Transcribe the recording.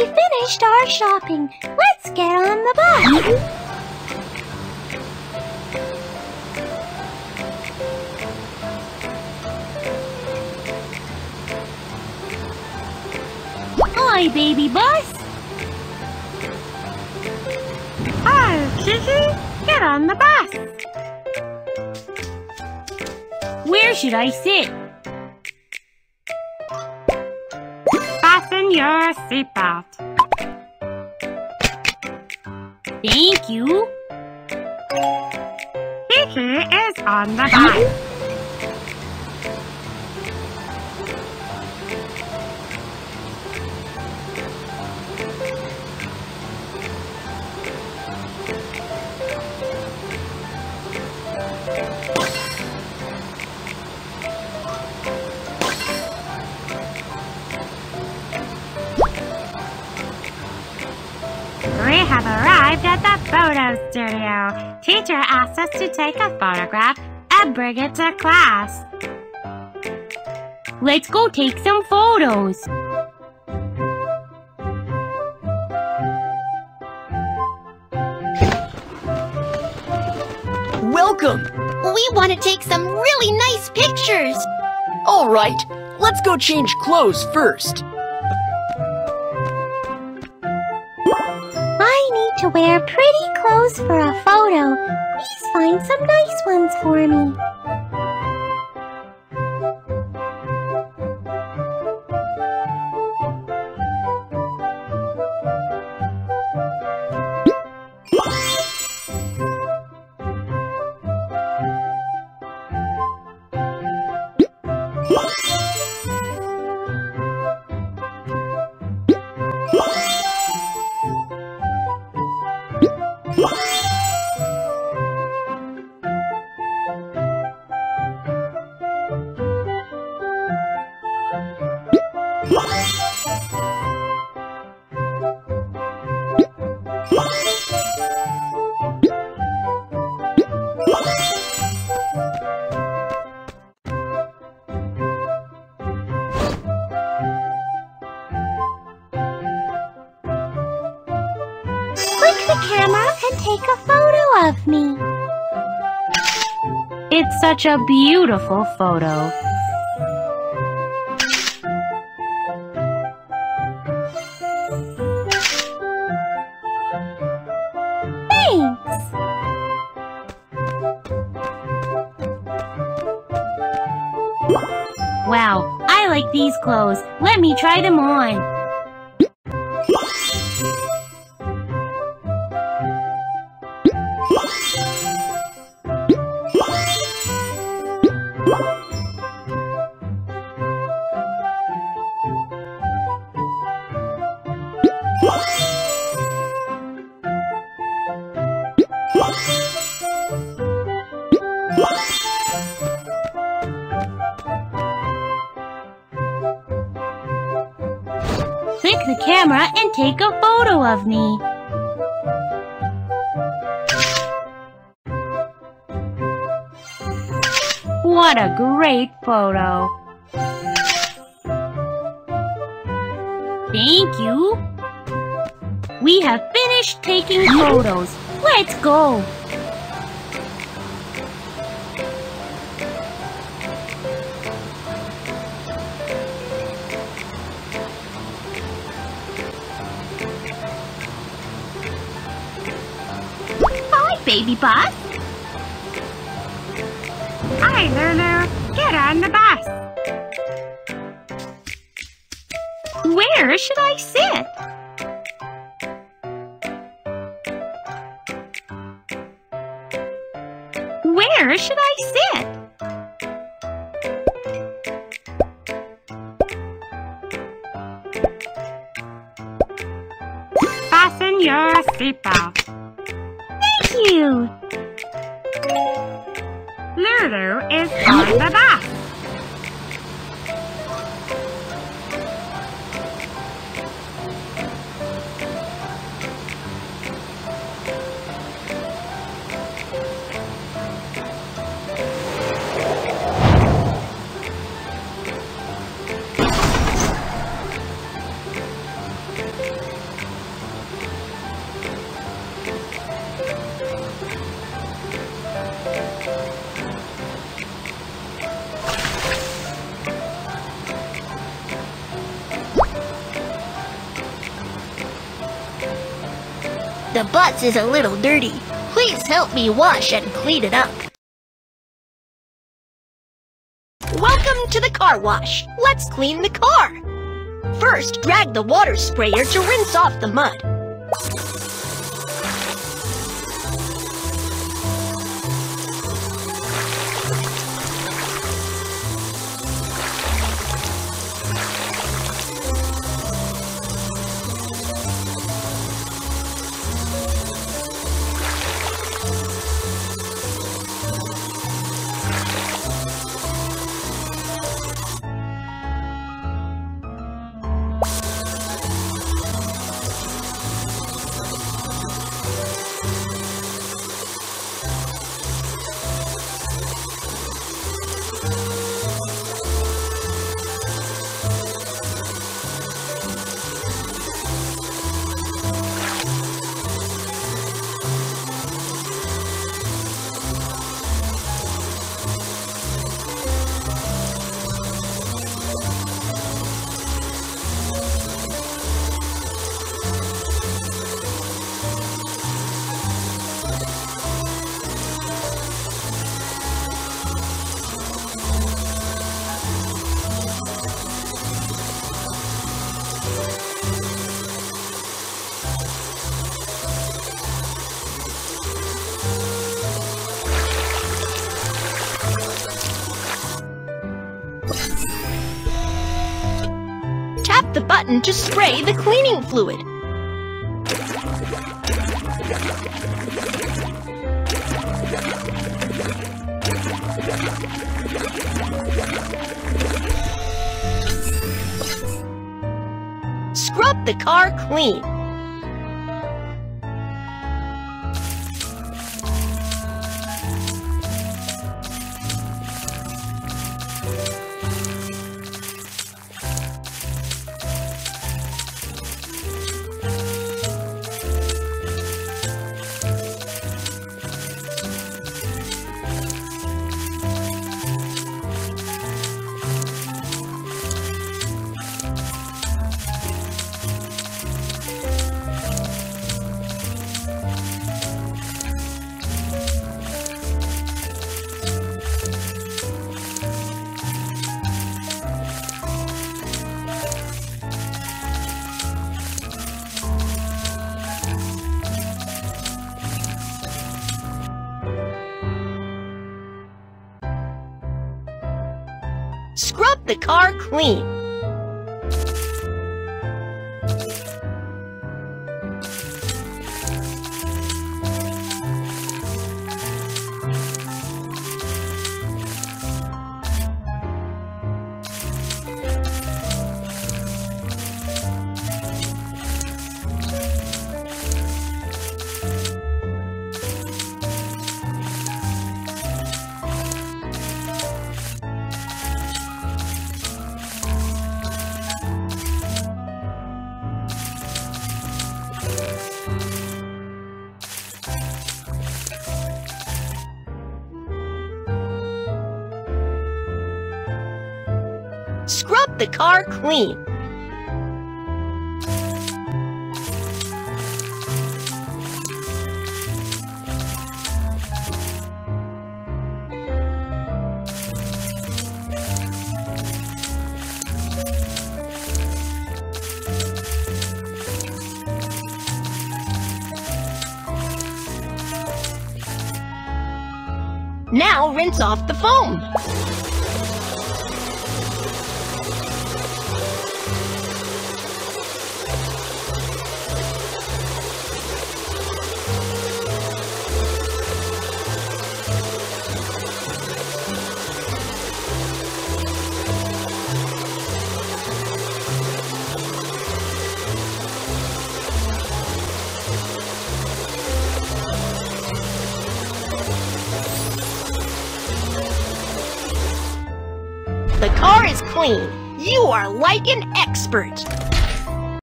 We finished our shopping. Let's get on the bus. Hi, baby bus. Hi, Kiki. Get on the bus. Where should I sit? Your seatbelt. Thank you. Kiki is on the bus. Have arrived at the photo studio. Teacher asked us to take a photograph and bring it to class. Let's go take some photos. Welcome! We want to take some really nice pictures. All right, let's go change clothes first. Wear pretty clothes for a photo. Please find some nice ones for me. It's such a beautiful photo. Wow, I like these clothes. Let me try them on. Click the camera and take a photo of me. What a great photo. Thank you. We have finished taking photos. Let's go. Baby bus. Hi, Lulu. Get on the bus. Where should I sit? Where should I sit? Fasten your seatbelt. Lulu is on the bus. The butts is a little dirty. Please help me wash and clean it up. Welcome to the car wash. Let's clean the car. First, drag the water sprayer to rinse off the mud. Tap the button to spray the cleaning fluid. Scrub the car clean. Scrub the car clean. The car clean. Now rinse off the foam. Clean. You are like an expert.